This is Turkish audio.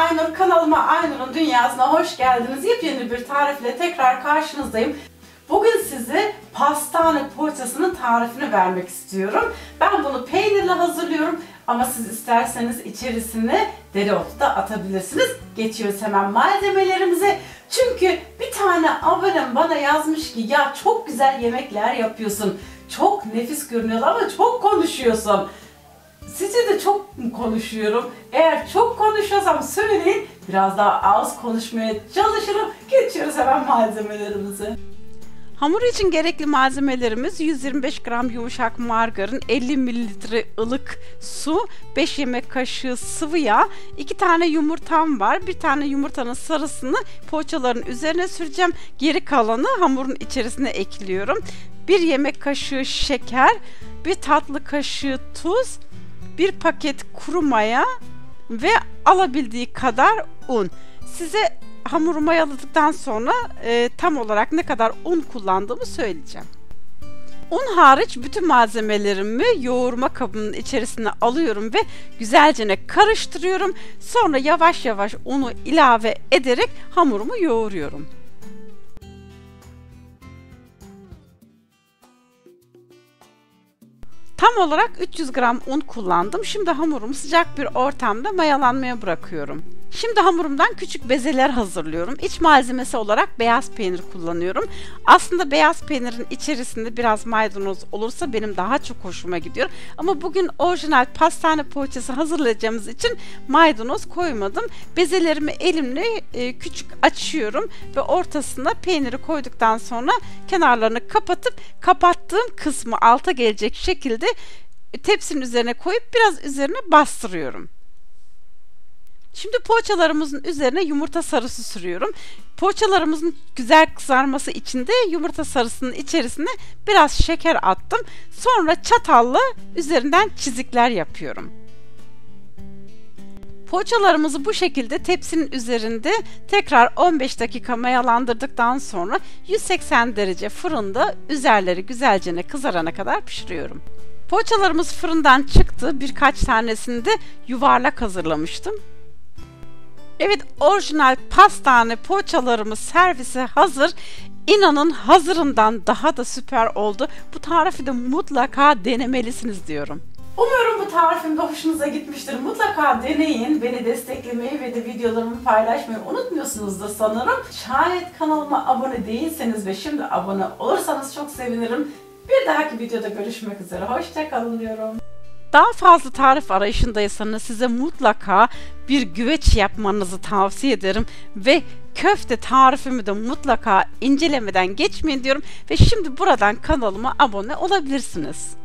Aynur kanalıma Aynur'un dünyasına hoş geldiniz. Yepyeni bir tarifle tekrar karşınızdayım. Bugün size pastane poğaçasının tarifini vermek istiyorum. Ben bunu peynirle hazırlıyorum ama siz isterseniz içerisine dereotu da atabilirsiniz. Geçiyoruz hemen malzemelerimize. Çünkü bir tane abonem bana yazmış ki ya çok güzel yemekler yapıyorsun. Çok nefis görünüyorlar ama çok konuşuyorsun. Sizce de çok konuşuyorum? Eğer çok konuşuyorsam söyleyin. Biraz daha az konuşmaya çalışırım. Geçiyoruz hemen malzemelerimize. Hamur için gerekli malzemelerimiz 125 gram yumuşak margarin, 50 mililitre ılık su, 5 yemek kaşığı sıvı yağ, 2 tane yumurtam var. Bir tane yumurtanın sarısını poğaçaların üzerine süreceğim. Geri kalanı hamurun içerisine ekliyorum. 1 yemek kaşığı şeker, 1 tatlı kaşığı tuz, 1 paket kuru maya ve alabildiği kadar un. Size hamuru mayaladıktan sonra e, tam olarak ne kadar un kullandığımı söyleyeceğim. Un hariç bütün malzemelerimi yoğurma kabının içerisine alıyorum ve güzelce karıştırıyorum. Sonra yavaş yavaş unu ilave ederek hamurumu yoğuruyorum. Tam olarak 300 gram un kullandım. Şimdi hamurumu sıcak bir ortamda mayalanmaya bırakıyorum. Şimdi hamurumdan küçük bezeler hazırlıyorum. İç malzemesi olarak beyaz peynir kullanıyorum. Aslında beyaz peynirin içerisinde biraz maydanoz olursa benim daha çok hoşuma gidiyor. Ama bugün orijinal pastane poğaçası hazırlayacağımız için maydanoz koymadım. Bezelerimi elimle e, küçük açıyorum ve ortasına peyniri koyduktan sonra kenarlarını kapatıp kapattığım kısmı alta gelecek şekilde tepsinin üzerine koyup biraz üzerine bastırıyorum. Şimdi poğaçalarımızın üzerine yumurta sarısı sürüyorum. Poğaçalarımızın güzel kızarması için de yumurta sarısının içerisine biraz şeker attım. Sonra çatalla üzerinden çizikler yapıyorum. Poğaçalarımızı bu şekilde tepsinin üzerinde tekrar 15 dakika mayalandırdıktan sonra 180 derece fırında üzerleri güzelce kızarana kadar pişiriyorum. Poğaçalarımız fırından çıktı. Birkaç tanesini de yuvarlak hazırlamıştım. Evet orijinal pastane poğaçalarımız servise hazır. İnanın hazırından daha da süper oldu. Bu tarifi de mutlaka denemelisiniz diyorum. Umuyorum bu tarifim de hoşunuza gitmiştir. Mutlaka deneyin. Beni desteklemeyi ve de videolarımı paylaşmayı unutmuyorsunuzdur sanırım. Şayet kanalıma abone değilseniz ve şimdi abone olursanız çok sevinirim. Bir dahaki videoda görüşmek üzere. Hoşçakalın diyorum. Daha fazla tarif arayışındaysanız size mutlaka bir güveç yapmanızı tavsiye ederim ve köfte tarifimi de mutlaka incelemeden geçmeyin diyorum ve şimdi buradan kanalıma abone olabilirsiniz.